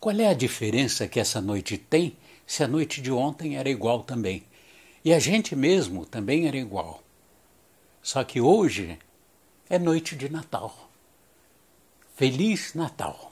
Qual é a diferença que essa noite tem se a noite de ontem era igual também? E a gente mesmo também era igual. Só que hoje é noite de Natal. Feliz Natal!